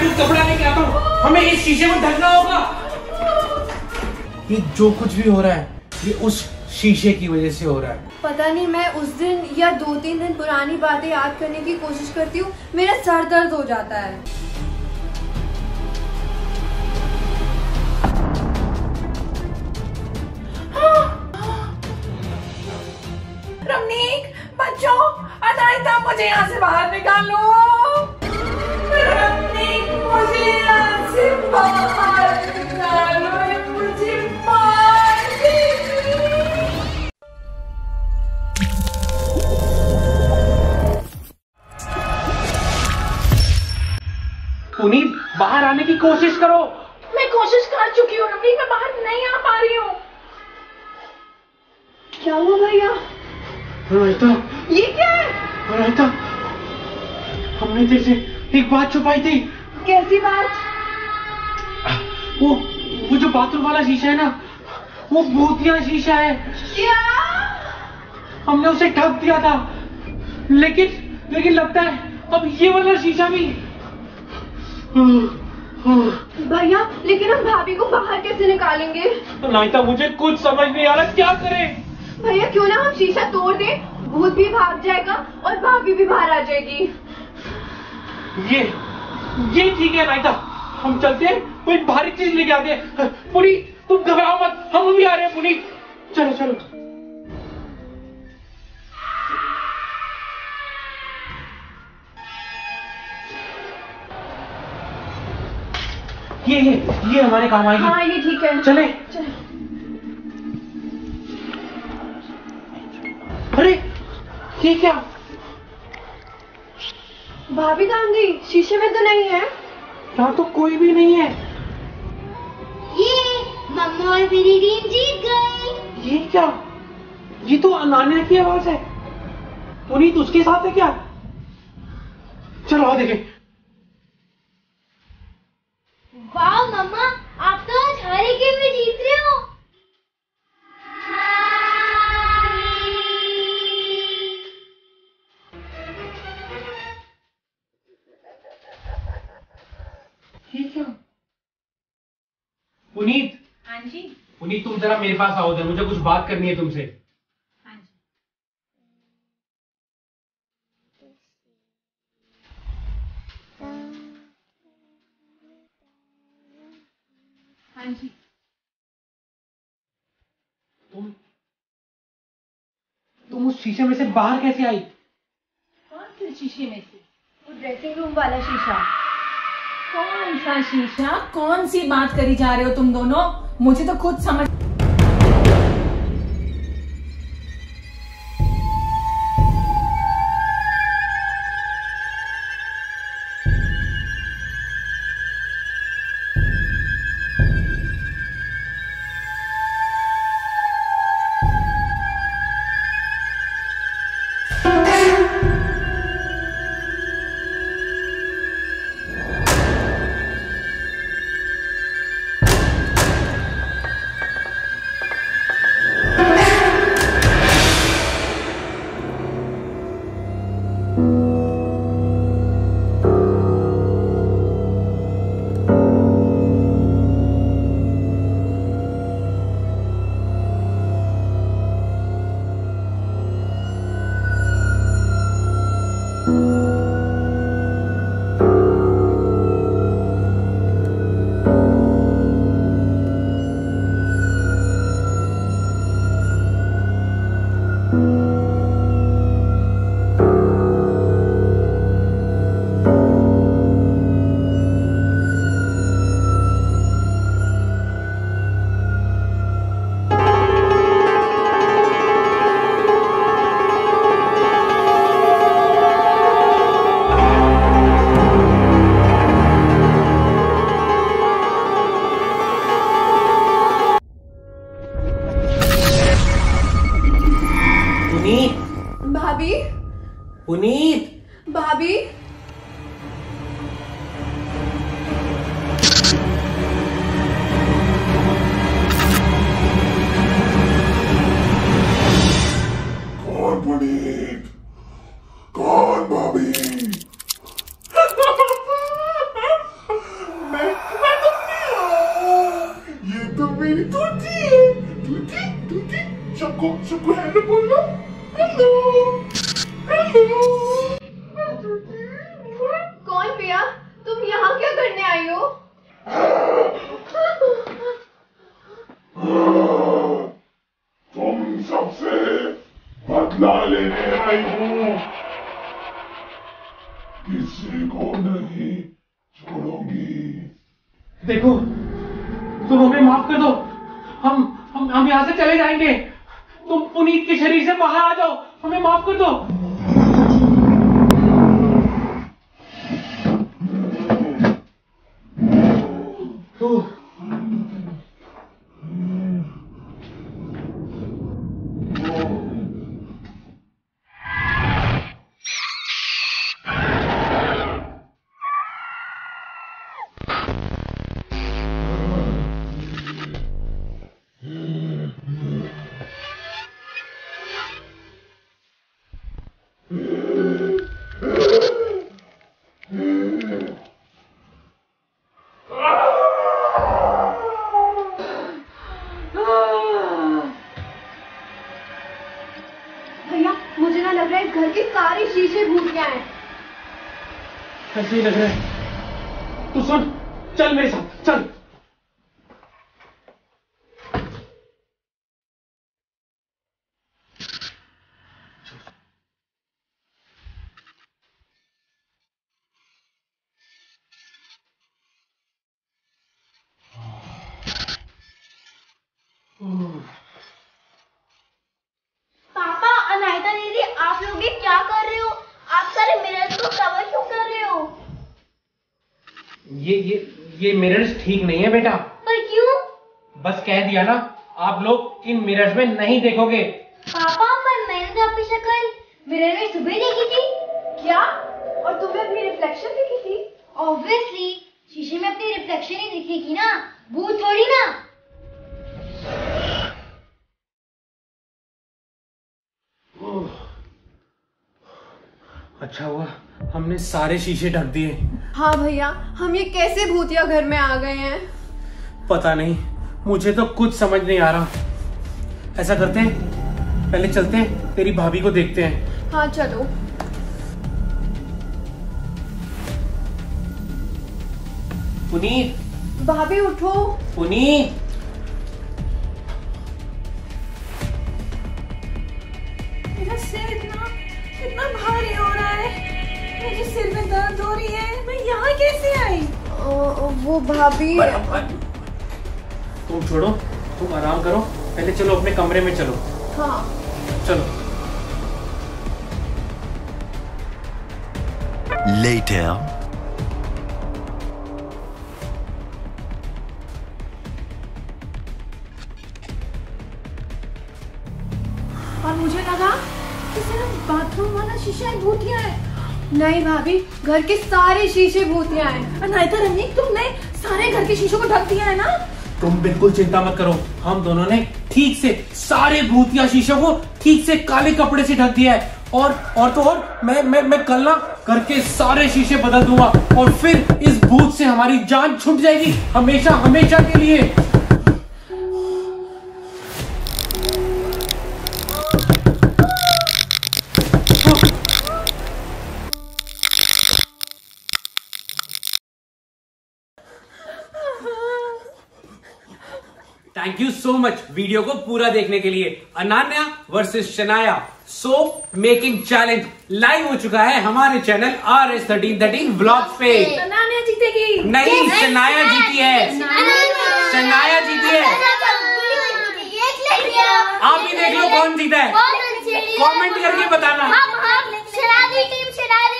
कुछ कपड़ा लेके आता हूँ। हमें इस शीशे में ढकना होगा। ये जो कुछ भी हो रहा है ये उस शीशे की वजह से हो रहा है। पता नहीं मैं उस दिन या दो तीन दिन पुरानी बातें याद करने की कोशिश करती हूँ मेरा सर दर्द हो जाता है। क्या हुआ भैया? अनायता ये क्या है? अनायता हमने जैसे एक बात छुपाई थी। कैसी बात? वो वो जो बाथरूम वाला शीशा है ना वो भूतिया शीशा है। क्या? हमने उसे ठग दिया था। लेकिन लेकिन लगता है अब ये वाला शीशा भी भैया लेकिन हम भाभी को बाहर कैसे निकालेंगे? नाइता मुझे कुछ समझ नहीं आ रहा क्या करें? भैया क्यों ना हम शीशा तोड़ दें? भूत भी भाग जाएगा और भाभी भी बाहर आ जाएगी। ये ये ठीक है नाइता हम चलते हैं कोई भारी चीज़ लेके आते हैं। पुनी तुम घबराओ मत हम भी आ रहे हैं पुनी चलो चलो। ये ये ये हमारे काम आएगी। हाँ ये ठीक है। चले। चलो। ये क्या? भाभी कहाँ गई शीशे में तो नहीं है? यहाँ तो कोई भी नहीं है। ये मम्मा और मेरी टीम जीत गई। ये क्या? ये तो अनान्या की आवाज़ है। पुनीत उसके साथ है क्या? चलो आओ देखें। वाह मम्मा आप तो आज हर एक गेम में जीत रहे हो। जरा मेरे पास आओ उधर मुझे कुछ बात करनी है तुमसे। हाँ जी तुम तुम उस शीशे में से बाहर कैसे आई? कौन से शीशे में से? वो ड्रेसिंग रूम वाला शीशा। कौन सा शीशा? कौन सी बात करी जा रहे हो तुम दोनों? मुझे तो खुद समझ तो मेरी टूटी है टूटी टूटी सबको सबको हेलो कौन पिया? तुम यहाँ क्या करने आई हो? तुम सबसे बदला लेने आई हो। किसी को नहीं छोड़ोगी। देखो तुम हमें माफ़ कर दो। हम हम हम यहाँ से चले जाएँगे। तुम पुनीत के शरीर से बाहर आ जाओ। हमें माफ़ कर दो। ऐसे ही लग रहा है। तू सुन चल मेरे साथ चल पापा अनायता दीदी आप लोग ये क्या कर रहे हो आप सारे मिरर्स को कवर क्यों कर रहे हो ये ये ये मिरर्स ठीक नहीं है बेटा। पर क्यों? बस कह दिया ना आप लोग इन मिरर्स में नहीं देखोगे। पापा पर मैंने तो आपकी शक्ल मिरर में सुबह देखी थी। क्या? और तुम्हें अपनी रिफ्लेक्शन दिखी थी? ऑब्वियसली शीशे में अपनी रिफ्लेक्शन ही दिखेगी ना। भूत थोड़ी ना। अच्छा हुआ हमने सारे शीशे ढक दिए। हाँ भैया हम ये कैसे भूतिया घर में आ गए हैं? पता नहीं मुझे तो कुछ समझ नहीं आ रहा। ऐसा करते हैं पहले चलते हैं तेरी भाभी को देखते हैं। हाँ चलो। पुनीत। भाभी उठो। पुनीत। वो भाभी तुम छोड़ो तुम आराम करो पहले चलो अपने कमरे में चलो। हाँ। चलो। Later. और मुझे लगा कि सिर्फ़ बाथरूम वाला शीशा ही भूतिया है। नहीं भाभी घर के सारे शीशे भूतिया हैं। अनायता रंजीत तुमने सारे घर के शीशों को ढक दिया है ना? तुम बिल्कुल चिंता मत करो। हम दोनों ने ठीक से सारे भूतिया शीशों को ठीक से काले कपड़े से ढक दिया है। और और तो और मैं मैं मैं कल ना करके सारे शीशे बदल दूँगा और फिर इस भूत से हमारी जान छूट जाएगी। हमेशा हमेशा के लिए। Thank you so much video को पूरा देखने के लिए। Ananya versus Shanaya. So making challenge live हो चुका है हमारे channel R S thirteen thirteen blog पे। अनान्या जीतेगी। नहीं शनाया जीती है। शनाया जीती है। आप ही देख लो कौन जीता है। कमेंट करके बताना। हम हम शराबी टीम शराबी